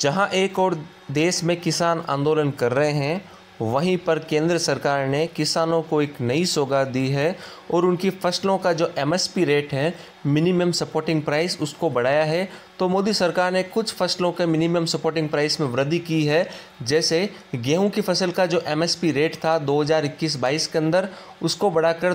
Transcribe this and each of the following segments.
जहाँ एक और देश में किसान आंदोलन कर रहे हैं, वहीं पर केंद्र सरकार ने किसानों को एक नई सौगात दी है और उनकी फ़सलों का जो एमएसपी रेट है मिनिमम सपोर्टिंग प्राइस उसको बढ़ाया है। तो मोदी सरकार ने कुछ फ़सलों के मिनिमम सपोर्टिंग प्राइस में वृद्धि की है, जैसे गेहूँ की फ़सल का जो एमएसपी रेट था 2021-22 के अंदर, उसको बढ़ाकर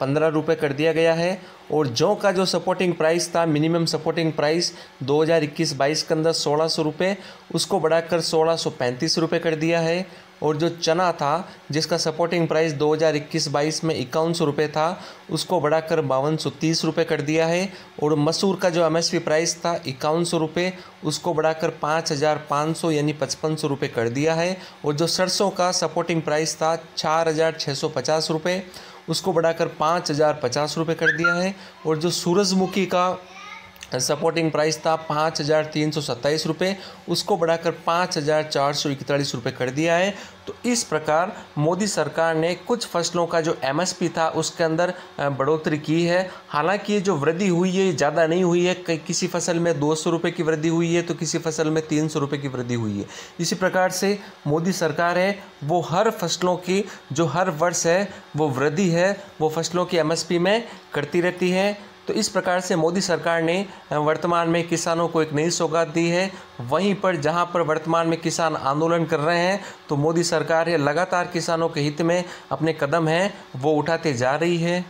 पंद्रह रुपये कर दिया गया है और जौ का जो सपोर्टिंग प्राइस था मिनिमम सपोर्टिंग प्राइस 2021-22 के अंदर सोलह सौ रुपये उसको बढ़ाकर सोलह सौ पैंतीस रुपये कर दिया है। और जो चना था, जिसका सपोर्टिंग प्राइस 2021-22 में इक्यावन सौ रुपये था, उसको बढ़ाकर बावन सौ तीस रुपये कर दिया है। और मसूर का जो एमएसपी प्राइस था, इक्यावन सौ रुपये उसको बढ़ाकर पाँच हज़ार पाँच सौ यानी पचपन सौ रुपये कर दिया है। और जो सरसों का सपोर्टिंग प्राइस था, चार हज़ार छः सौ पचास रुपये उसको बढ़ाकर पाँच हज़ार पचास रुपये कर दिया है। और जो सूरजमुखी का सपोर्टिंग प्राइस था पाँच हज़ार तीन सौ सत्ताईस रुपये उसको बढ़ाकर पाँच हज़ार चार सौ इकतालीस रुपये कर दिया है। तो इस प्रकार मोदी सरकार ने कुछ फ़सलों का जो एमएसपी था, उसके अंदर बढ़ोतरी की है। हालाँकि ये जो वृद्धि हुई है ज़्यादा नहीं हुई है। कि किसी फ़सल में दो सौ रुपये की वृद्धि हुई है तो किसी फ़सल में तीन सौ रुपये की वृद्धि हुई है। इसी प्रकार से मोदी सरकार है, वो हर फ़सलों की, जो हर वर्ष है, वो वृद्धि है, वो फ़सलों की एमएसपी में करती रहती है। तो इस प्रकार से मोदी सरकार ने वर्तमान में किसानों को एक नई सौगात दी है। वहीं पर जहाँ पर वर्तमान में किसान आंदोलन कर रहे हैं तो मोदी सरकार है लगातार किसानों के हित में अपने कदम हैं, वो उठाते जा रही है।